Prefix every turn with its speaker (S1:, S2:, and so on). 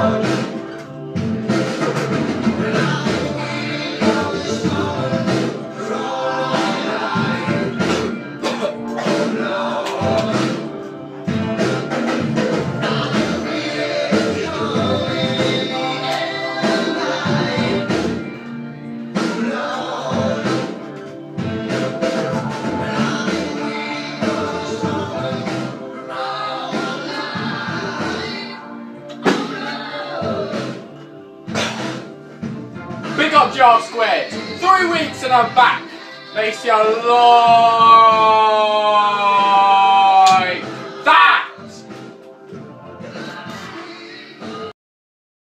S1: Oh, job squared. Three weeks and I'm back. Thanks to your long